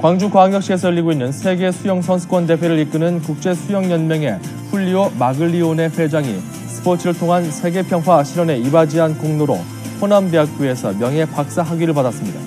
광주광역시에서 열리고 있는 세계 수영 선수권 대회를 이끄는 국제수영연맹의 훌리오 마글리오네 회장이 스포츠를 통한 세계 평화 실현에 이바지한 공로로 호남대학교에서 명예 박사 학위를 받았습니다.